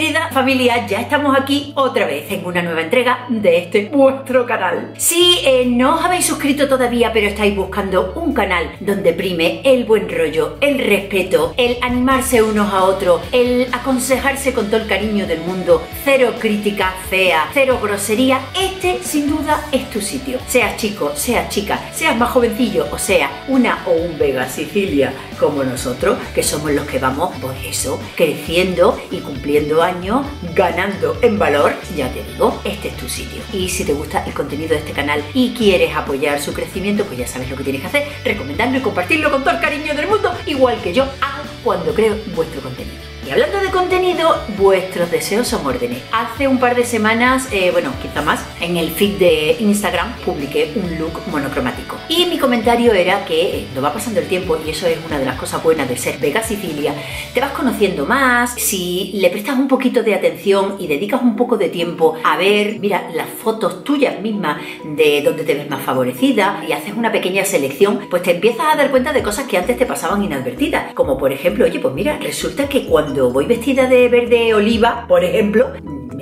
querida familia, ya estamos aquí otra vez en una nueva entrega de este vuestro canal. Si eh, no os habéis suscrito todavía pero estáis buscando un canal donde prime el buen rollo, el respeto, el animarse unos a otros, el aconsejarse con todo el cariño del mundo, cero crítica fea, cero grosería, este sin duda es tu sitio. Seas chico, seas chica, seas más jovencillo o sea una o un Vega Sicilia como nosotros, que somos los que vamos por eso, creciendo y cumpliendo años, ganando en valor, ya te digo, este es tu sitio. Y si te gusta el contenido de este canal y quieres apoyar su crecimiento, pues ya sabes lo que tienes que hacer, recomendarlo y compartirlo con todo el cariño del mundo, igual que yo hago cuando creo vuestro contenido. Hablando de contenido, vuestros deseos son órdenes. Hace un par de semanas, eh, bueno, quizá más, en el feed de Instagram publiqué un look monocromático. Y mi comentario era que eh, no va pasando el tiempo, y eso es una de las cosas buenas de ser Vega Sicilia, te vas conociendo más, si le prestas un poquito de atención y dedicas un poco de tiempo a ver, mira, las fotos tuyas mismas de donde te ves más favorecida y haces una pequeña selección, pues te empiezas a dar cuenta de cosas que antes te pasaban inadvertidas. Como por ejemplo, oye, pues mira, resulta que cuando voy vestida de verde oliva, por ejemplo,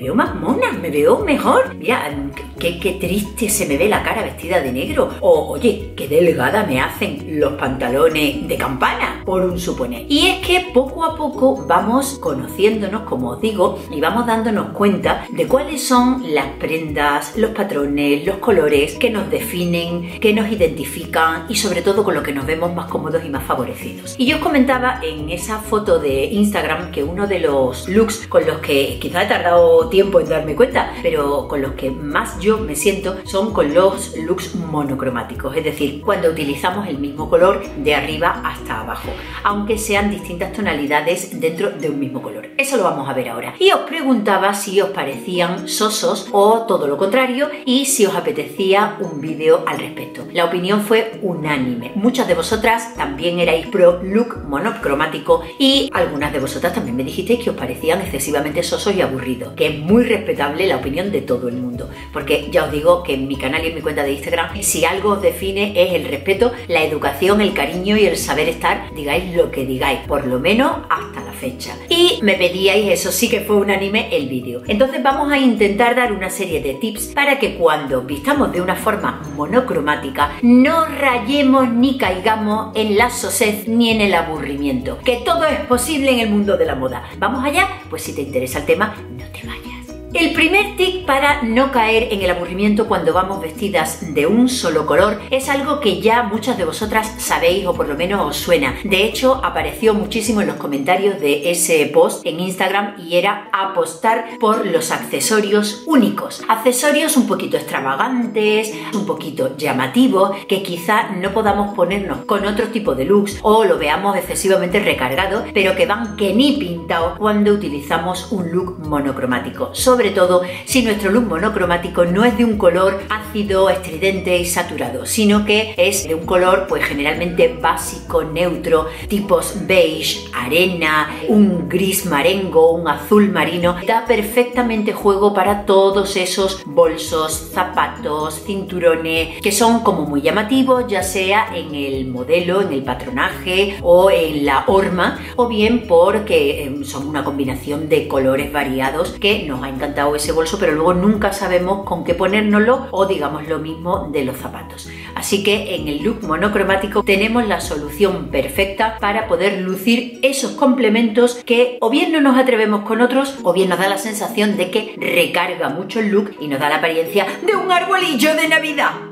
veo más mona, me veo mejor. Mira, qué, qué, triste se me ve la cara vestida de negro. O, oye, qué delgada me hacen los pantalones de campana, por un suponer. Y es que poco a poco vamos conociéndonos, como os digo, y vamos dándonos cuenta de cuáles son las prendas, los patrones, los colores que nos definen, que nos identifican y sobre todo con lo que nos vemos más cómodos y más favorecidos. Y yo os comentaba en esa foto de Instagram que uno de los looks con los que quizá he tardado tiempo en darme cuenta, pero con los que más yo me siento son con los looks monocromáticos, es decir, cuando utilizamos el mismo color de arriba hasta abajo, aunque sean distintas tonalidades dentro de un mismo color. Eso lo vamos a ver ahora. Y os preguntaba si os parecían sosos o todo lo contrario y si os apetecía un vídeo al respecto. La opinión fue unánime. Muchas de vosotras también erais pro look monocromático y algunas de vosotras también me dijisteis que os parecían excesivamente sosos y aburridos, que muy respetable la opinión de todo el mundo. Porque ya os digo que en mi canal y en mi cuenta de Instagram, si algo os define es el respeto, la educación, el cariño y el saber estar, digáis lo que digáis, por lo menos hasta la fecha. Y me pedíais, eso sí que fue unánime, el vídeo. Entonces vamos a intentar dar una serie de tips para que cuando vistamos de una forma monocromática no rayemos ni caigamos en la sosez ni en el aburrimiento. Que todo es posible en el mundo de la moda. ¿Vamos allá? Pues si te interesa el tema, no te vayas. El primer tip para no caer en el aburrimiento cuando vamos vestidas de un solo color es algo que ya muchas de vosotras sabéis o por lo menos os suena. De hecho, apareció muchísimo en los comentarios de ese post en Instagram y era apostar por los accesorios únicos. Accesorios un poquito extravagantes, un poquito llamativos, que quizá no podamos ponernos con otro tipo de looks o lo veamos excesivamente recargado, pero que van que ni pintados cuando utilizamos un look monocromático todo si nuestro look monocromático no es de un color ácido, estridente y saturado, sino que es de un color pues generalmente básico, neutro, tipos beige, arena, un gris marengo, un azul marino, da perfectamente juego para todos esos bolsos, zapatos, cinturones que son como muy llamativos, ya sea en el modelo, en el patronaje o en la horma, o bien porque em, son una combinación de colores variados que nos ha encantado ese bolso, pero luego nunca sabemos con qué ponérnoslo o digamos lo mismo de los zapatos. Así que en el look monocromático tenemos la solución perfecta para poder lucir esos complementos que o bien no nos atrevemos con otros o bien nos da la sensación de que recarga mucho el look y nos da la apariencia de un arbolillo de Navidad.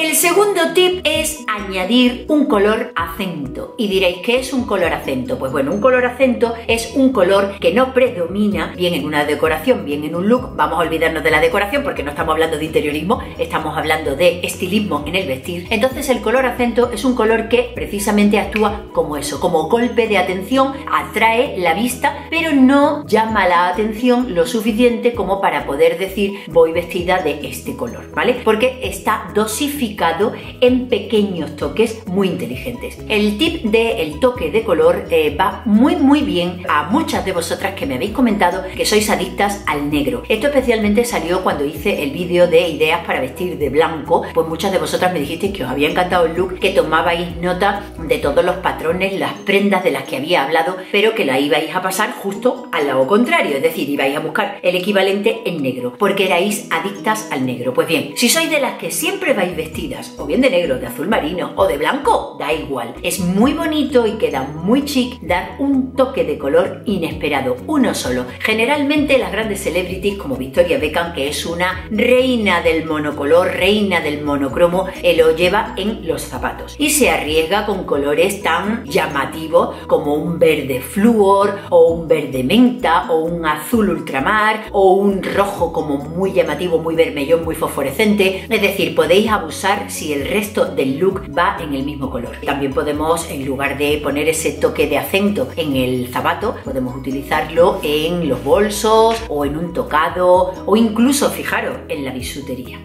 El segundo tip es añadir un color acento. Y diréis, ¿qué es un color acento? Pues bueno, un color acento es un color que no predomina bien en una decoración, bien en un look. Vamos a olvidarnos de la decoración porque no estamos hablando de interiorismo, estamos hablando de estilismo en el vestir. Entonces el color acento es un color que precisamente actúa como eso, como golpe de atención, atrae la vista, pero no llama la atención lo suficiente como para poder decir voy vestida de este color, ¿vale? Porque está dosificado en pequeños toques muy inteligentes. El tip del toque de color eh, va muy muy bien a muchas de vosotras que me habéis comentado que sois adictas al negro. Esto especialmente salió cuando hice el vídeo de ideas para vestir de blanco, pues muchas de vosotras me dijisteis que os había encantado el look, que tomabais nota de todos los patrones, las prendas de las que había hablado, pero que la ibais a pasar justo al lado contrario, es decir, ibais a buscar el equivalente en negro, porque erais adictas al negro. Pues bien, si sois de las que siempre vais vestidas, o bien de negro, de azul marino o de blanco, da igual. Es muy bonito y queda muy chic dar un toque de color inesperado, uno solo. Generalmente las grandes celebrities como Victoria Beckham, que es una reina del monocolor, reina del monocromo, eh, lo lleva en los zapatos y se arriesga con colores tan llamativos como un verde flúor o un verde menta o un azul ultramar o un rojo como muy llamativo, muy vermellón, muy fosforescente. Es decir, podéis abusar si el resto del look va en el mismo color. También podemos, en lugar de poner ese toque de acento en el zapato, podemos utilizarlo en los bolsos o en un tocado o incluso, fijaros, en la bisutería.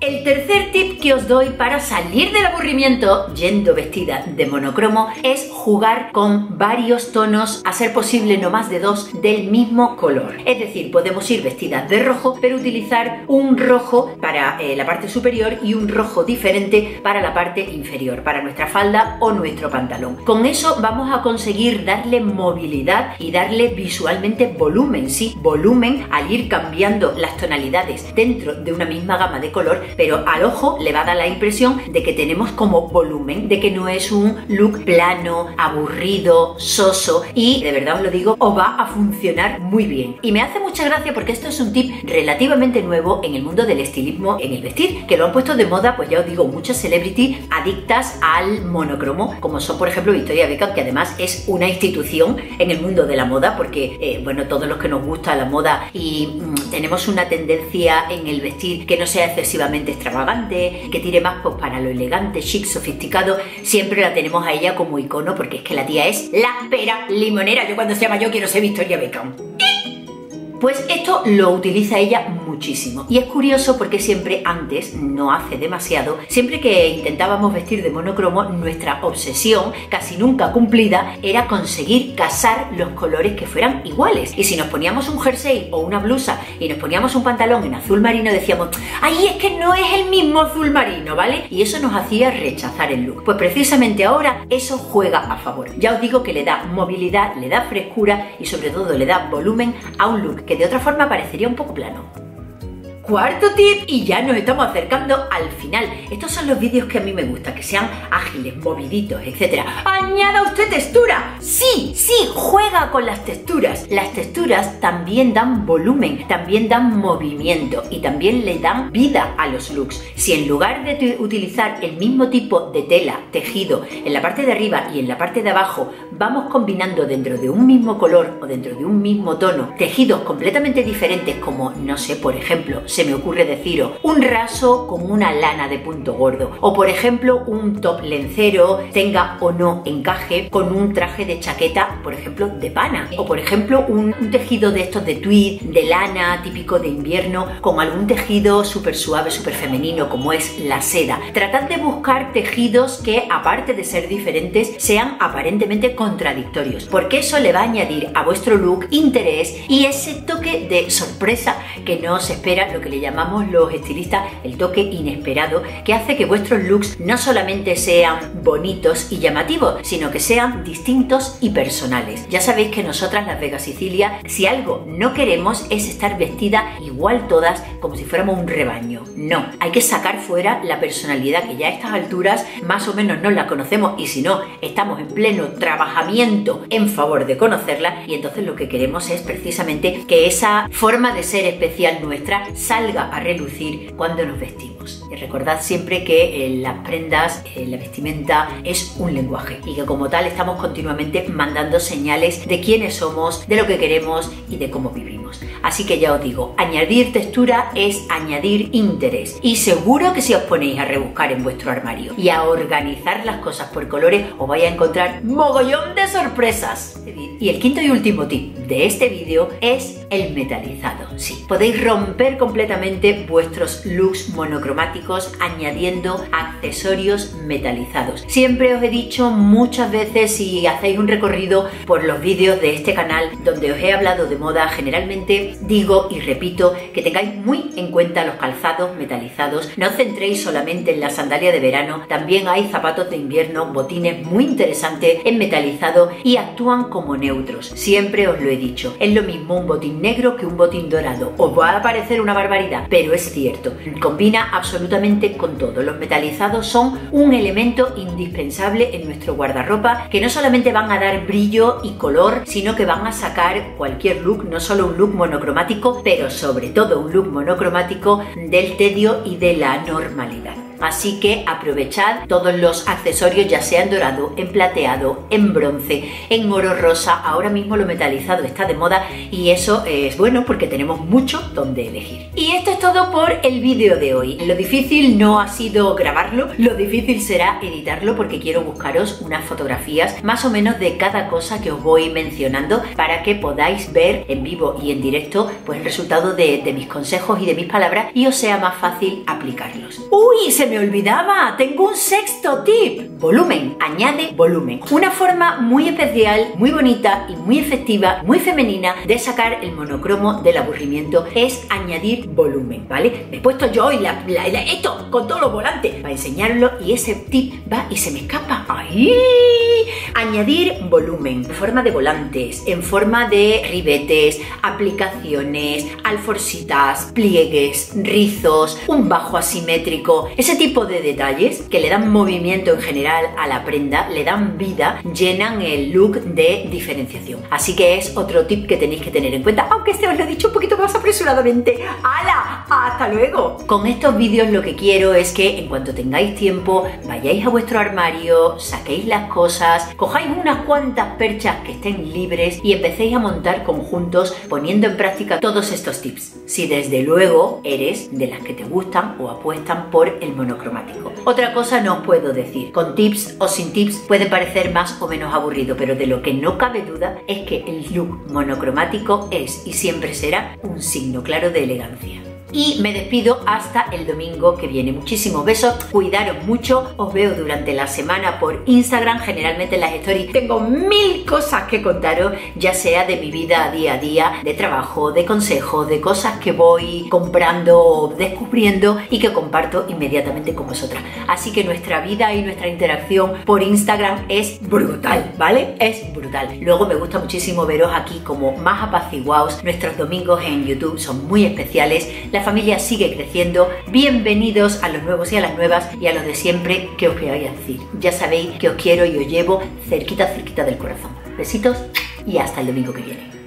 El tercer tip que os doy para salir del aburrimiento yendo vestida de monocromo es jugar con varios tonos, a ser posible no más de dos, del mismo color. Es decir, podemos ir vestidas de rojo, pero utilizar un rojo para eh, la parte superior y un rojo diferente para la parte inferior, para nuestra falda o nuestro pantalón. Con eso vamos a conseguir darle movilidad y darle visualmente volumen, sí, volumen al ir cambiando las tonalidades dentro de una misma gama de color pero al ojo le va a dar la impresión de que tenemos como volumen, de que no es un look plano, aburrido, soso y de verdad os lo digo, os va a funcionar muy bien. Y me hace mucha gracia porque esto es un tip relativamente nuevo en el mundo del estilismo en el vestir, que lo han puesto de moda, pues ya os digo, muchas celebrities adictas al monocromo, como son por ejemplo Victoria Beckham, que además es una institución en el mundo de la moda, porque eh, bueno, todos los que nos gusta la moda y mm, tenemos una tendencia en el vestir que no sea excesivamente extravagante, que tire más pues, para lo elegante, chic, sofisticado, siempre la tenemos a ella como icono porque es que la tía es la pera limonera. Yo cuando se llama yo quiero ser Victoria Beckham. Pues esto lo utiliza ella muchísimo. Y es curioso porque siempre antes, no hace demasiado, siempre que intentábamos vestir de monocromo, nuestra obsesión, casi nunca cumplida, era conseguir casar los colores que fueran iguales. Y si nos poníamos un jersey o una blusa y nos poníamos un pantalón en azul marino, decíamos, ¡ay, es que no es el mismo azul marino, ¿vale? Y eso nos hacía rechazar el look. Pues precisamente ahora eso juega a favor. Ya os digo que le da movilidad, le da frescura y sobre todo le da volumen a un look que de otra forma parecería un poco plano. Cuarto tip y ya nos estamos acercando al final. Estos son los vídeos que a mí me gustan, que sean ágiles, moviditos, etc. ¡Añada usted textura! Sí, sí, juega con las texturas. Las texturas también dan volumen, también dan movimiento y también le dan vida a los looks. Si en lugar de utilizar el mismo tipo de tela, tejido, en la parte de arriba y en la parte de abajo, vamos combinando dentro de un mismo color o dentro de un mismo tono tejidos completamente diferentes como, no sé, por ejemplo, se me ocurre deciros, un raso con una lana de punto gordo. O por ejemplo, un top lencero tenga o no encaje con un traje de chaqueta, por ejemplo, de pana. O por ejemplo, un, tejido de estos de tweed, de lana, típico de invierno, con algún tejido súper suave, súper femenino, como es la seda. Tratad de buscar tejidos que, aparte de ser diferentes, sean aparentemente contradictorios, porque eso le va a añadir a vuestro look interés y ese toque de sorpresa que no se espera, lo que le llamamos los estilistas el toque inesperado, que hace que vuestros looks no solamente sean bonitos y llamativos, sino que sean distintos y personales. Ya sabéis que nosotras, las Vega Sicilia, si algo no queremos es estar vestida igual todas como si fuéramos un rebaño. No, hay que sacar fuera la personalidad que ya a estas alturas más o menos no la conocemos y si no, estamos en pleno trabajamiento en favor de conocerla y entonces lo que queremos es precisamente que esa forma de ser especial nuestra salga a relucir cuando nos vestimos. Y recordad siempre que eh, las prendas, eh, la vestimenta es un lenguaje y que como tal estamos continuamente mandando señales de quiénes somos, de lo que queremos y de cómo vivimos. Así que ya os digo, añadir textura es añadir interés y seguro que si os ponéis a rebuscar en vuestro armario y a organizar las cosas por colores os vais a encontrar mogollón de sorpresas. Y el quinto y último tip, de este vídeo es el metalizado. Sí, podéis romper completamente vuestros looks monocromáticos añadiendo accesorios metalizados. Siempre os he dicho muchas veces si hacéis un recorrido por los vídeos de este canal donde os he hablado de moda, generalmente digo y repito que tengáis muy en cuenta los calzados metalizados. No os centréis solamente en la sandalia de verano, también hay zapatos de invierno, botines muy interesantes en metalizado y actúan como neutros. Siempre os lo he dicho, es lo mismo un botín negro que un botín dorado. Os va a parecer una barbaridad, pero es cierto. Combina absolutamente con todo. Los metalizados son un elemento indispensable en nuestro guardarropa que no solamente van a dar brillo y color, sino que van a sacar cualquier look, no solo un look monocromático, pero sobre todo un look monocromático del tedio y de la normalidad. Así que aprovechad todos los accesorios, ya sea en dorado, en plateado, en bronce, en oro rosa. Ahora mismo lo metalizado está de moda y eso es bueno porque tenemos mucho donde elegir. Y esto es todo por el vídeo de hoy. Lo difícil no ha sido grabarlo, lo difícil será editarlo porque quiero buscaros unas fotografías más o menos de cada cosa que os voy mencionando para que podáis ver en vivo y en directo pues el resultado de, de mis consejos y de mis palabras y os sea más fácil aplicarlos. ¡Uy! Se me olvidaba, tengo un sexto tip. Volumen, añade volumen. Una forma muy especial, muy bonita y muy efectiva, muy femenina de sacar el monocromo del aburrimiento es añadir volumen, ¿vale? Me he puesto yo y la, esto con todos los volantes para enseñarlo y ese tip va y se me escapa. Añadir volumen en forma de volantes, en forma de ribetes, aplicaciones, alforcitas, pliegues, rizos, un bajo asimétrico, ese tipo de detalles que le dan movimiento en general a la prenda, le dan vida, llenan el look de diferenciación. Así que es otro tip que tenéis que tener en cuenta, aunque este os lo he dicho un poquito más apresuradamente. ¡Hala! ¡Hasta luego! Con estos vídeos lo que quiero es que en cuanto tengáis tiempo, vayáis a vuestro armario, saquéis las cosas, cojáis unas cuantas perchas que estén libres y empecéis a montar conjuntos poniendo en práctica todos estos tips. Si desde luego eres de las que te gustan o apuestan por el Otra cosa no os puedo decir. Con tips o sin tips puede parecer más o menos aburrido, pero de lo que no cabe duda es que el look monocromático es y siempre será un signo claro de elegancia y me despido hasta el domingo que viene. Muchísimos besos, cuidaros mucho, os veo durante la semana por Instagram, generalmente en las stories tengo mil cosas que contaros, ya sea de mi vida día a día, de trabajo, de consejos, de cosas que voy comprando descubriendo y que comparto inmediatamente con vosotras. Así que nuestra vida y nuestra interacción por Instagram es brutal, ¿vale? Es brutal. Luego me gusta muchísimo veros aquí como más apaciguados. Nuestros domingos en YouTube son muy especiales la familia sigue creciendo. Bienvenidos a los nuevos y a las nuevas y a los de siempre que os voy decir. Ya sabéis que os quiero y os llevo cerquita, cerquita del corazón. Besitos y hasta el domingo que viene.